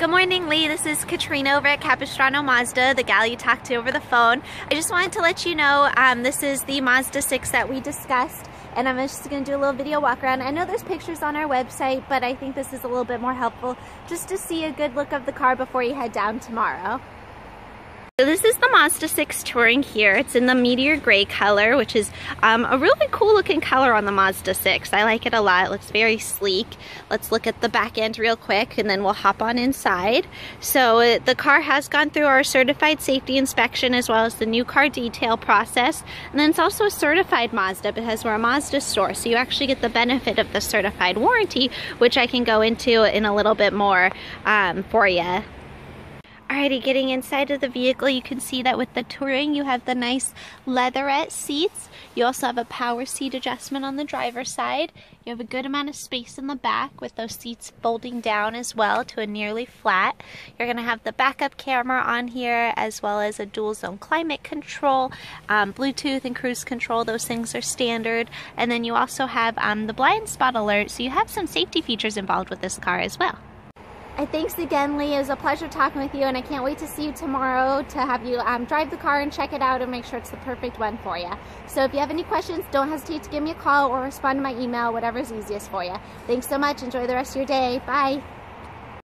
Good morning, Lee. This is Katrina over at Capistrano Mazda, the gal you talked to over the phone. I just wanted to let you know um, this is the Mazda 6 that we discussed and I'm just going to do a little video walk around. I know there's pictures on our website, but I think this is a little bit more helpful just to see a good look of the car before you head down tomorrow. So this is the Mazda 6 Touring here. It's in the Meteor Gray color, which is um, a really cool looking color on the Mazda 6. I like it a lot. It looks very sleek. Let's look at the back end real quick and then we'll hop on inside. So uh, the car has gone through our certified safety inspection as well as the new car detail process. And then it's also a certified Mazda because we're a Mazda store. So you actually get the benefit of the certified warranty, which I can go into in a little bit more um, for you. Alrighty, getting inside of the vehicle, you can see that with the Touring, you have the nice leatherette seats. You also have a power seat adjustment on the driver's side. You have a good amount of space in the back with those seats folding down as well to a nearly flat. You're going to have the backup camera on here as well as a dual zone climate control, um, Bluetooth and cruise control. Those things are standard. And then you also have um, the blind spot alert, so you have some safety features involved with this car as well. Thanks again, Lee. It was a pleasure talking with you, and I can't wait to see you tomorrow to have you um, drive the car and check it out and make sure it's the perfect one for you. So if you have any questions, don't hesitate to give me a call or respond to my email, whatever's easiest for you. Thanks so much. Enjoy the rest of your day. Bye.